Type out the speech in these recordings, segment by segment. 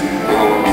Oh.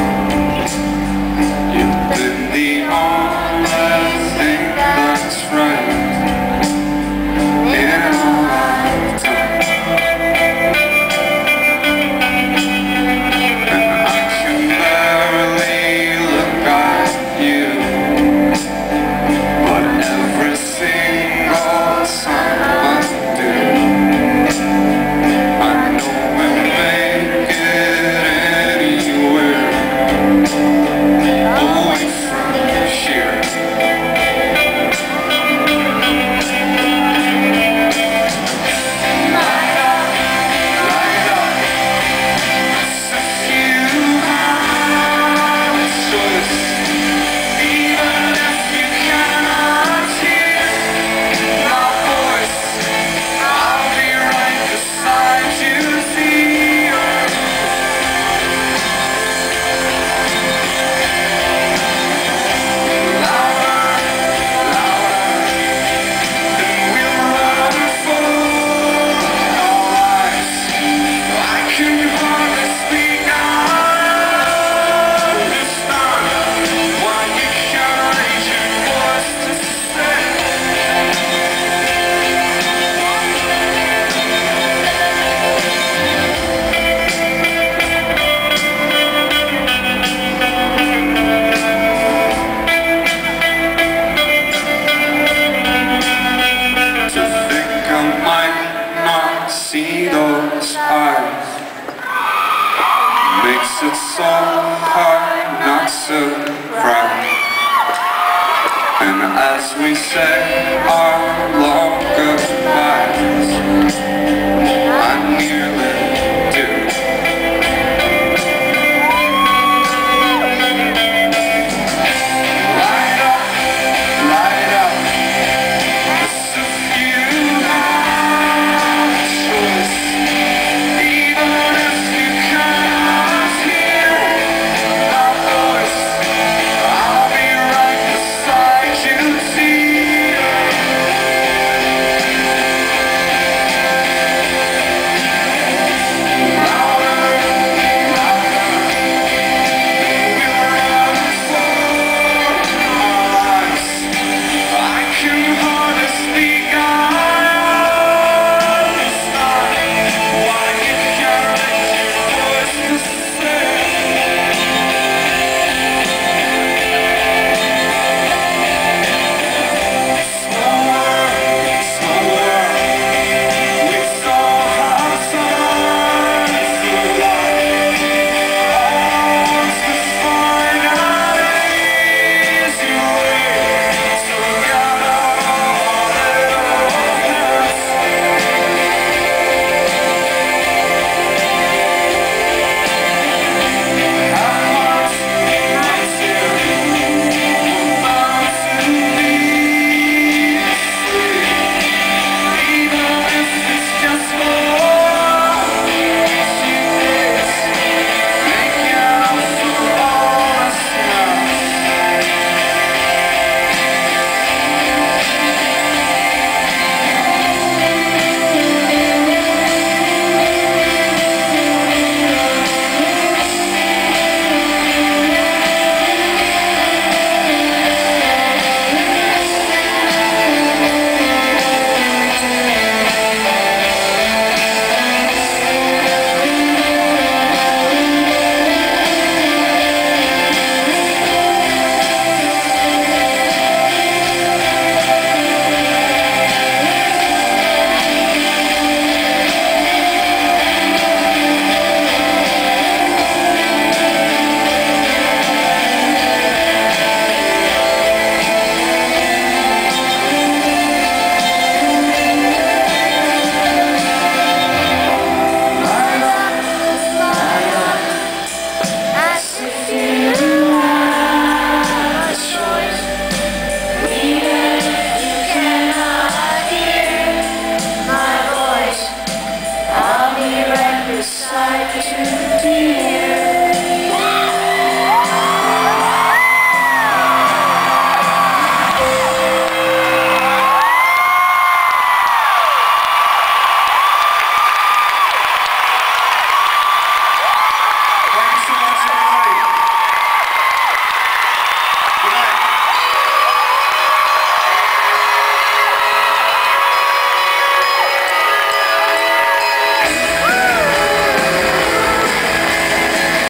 so hard not to frown And as we say our long